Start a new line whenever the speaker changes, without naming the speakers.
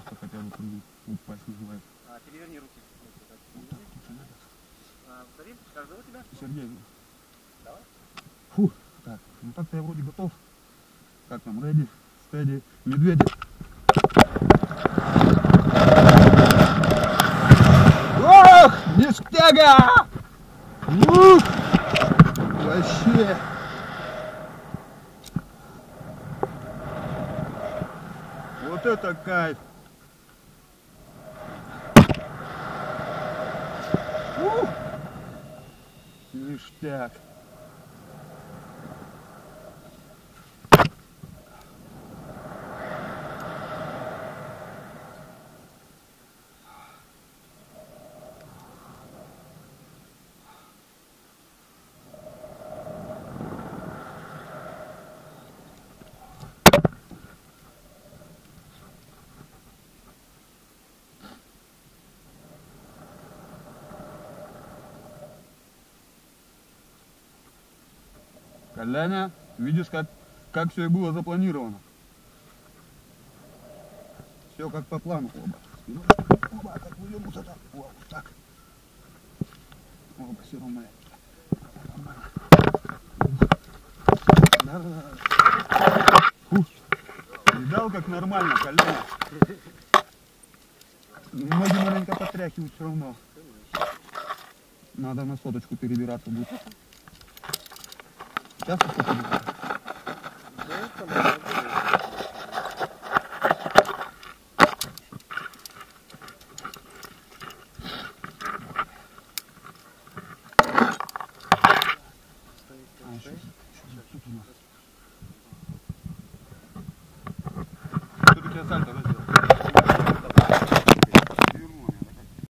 просто хотя бы кругу упасть называется.
А, переверни руки.
Вот так лучше надо.
А, повтори, как зовут тебя?
Сергей.
Давай.
Фу, так, ну так-то я вроде готов. Как там, ready, steady, медведи. Ох, ништяга! Ух, вообще. Вот это кайф. Ништяк. Коляня, видишь, как, как все и было запланировано. Все как по плану. Оба. Вперед. Оба, как вывернуться так. О, вот так. Оба, все равно. Видал, как нормально, Коляня? Ноги маленько потряхивают все равно. Надо на соточку перебираться будет. Yeah.